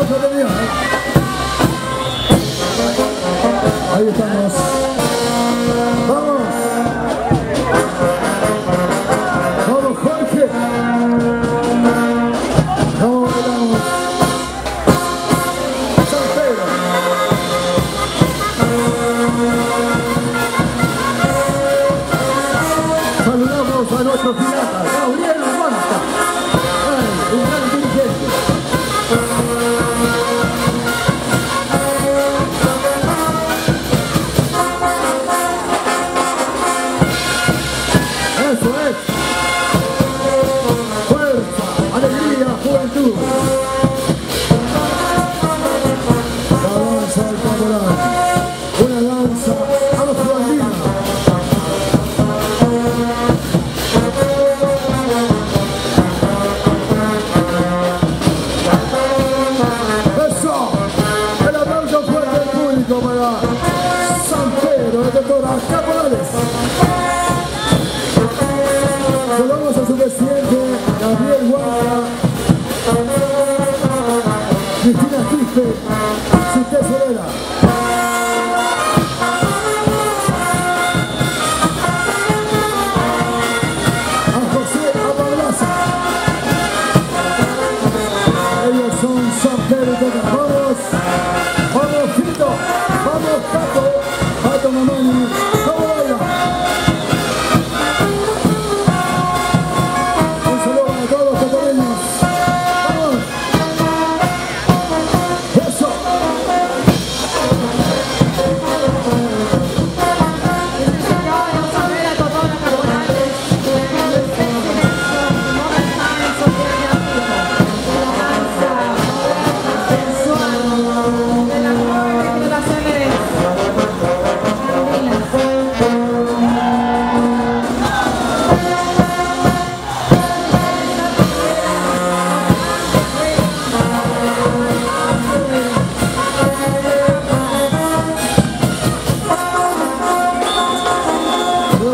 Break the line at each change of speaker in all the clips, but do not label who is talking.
ありがとうございます。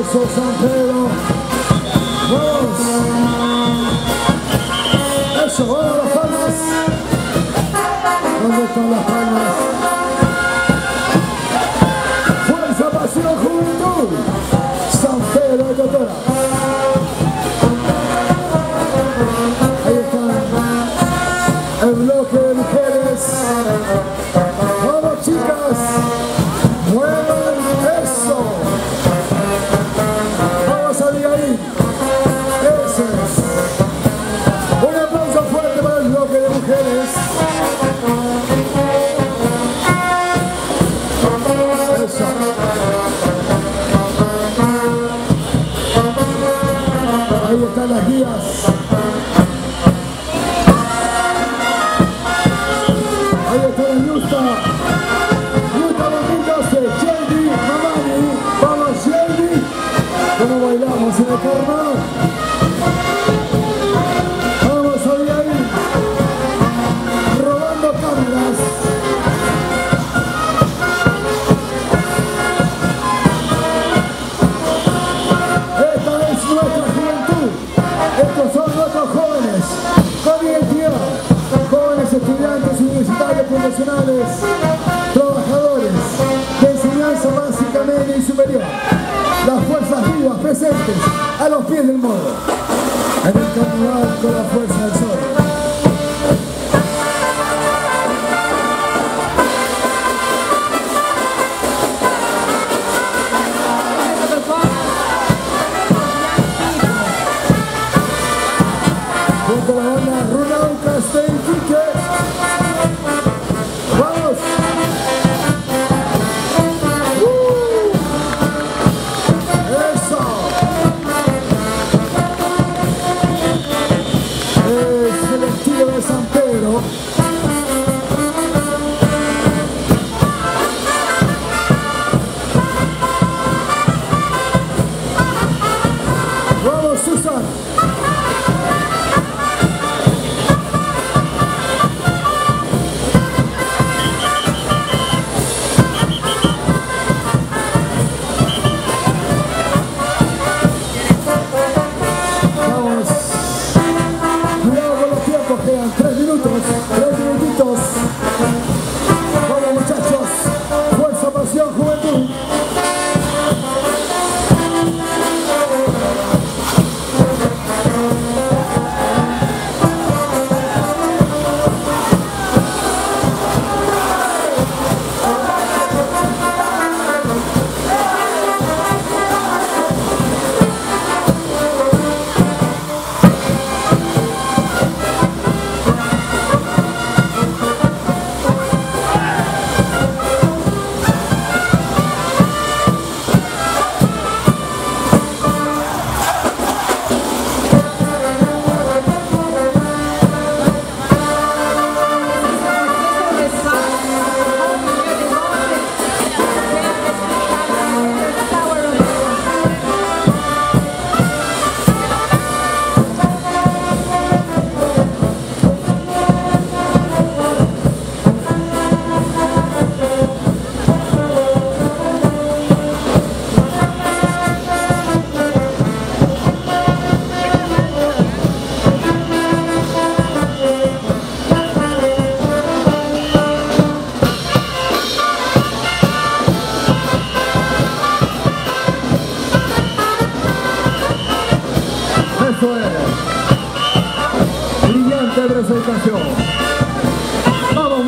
Eso San Pedro. Dos. Eso, bueno, las palmas. ¿Dónde están las palmas? Vamos a ir ahí, robando cámaras. Esta vez nuestra juventud, estos son nuestros jóvenes, COVID jóvenes estudiantes universitarios, profesionales, trabajadores de enseñanza básica, media y superior presentes a los pies del moro. En el carnaval con la fuerza del sol.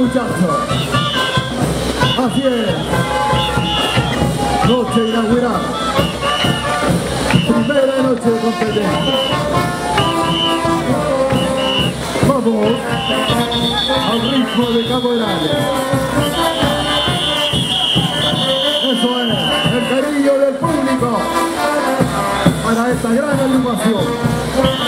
Muchachos. Así es. Noche inaugural. Primera noche de competencia. Vamos al ritmo de Cabo. Eso es, el cariño del público para esta gran agrupación.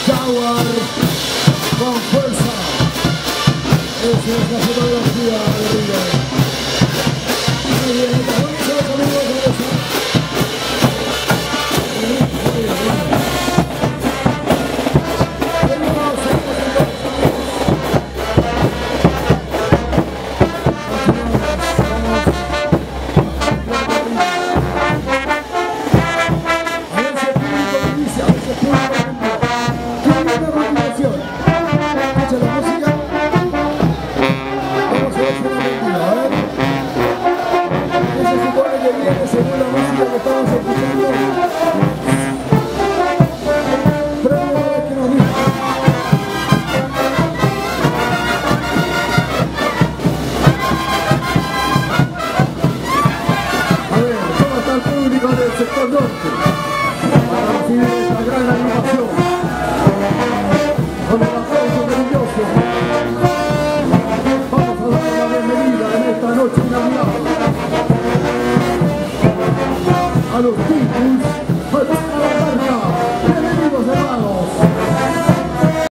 Con fuerza. Es Thank you.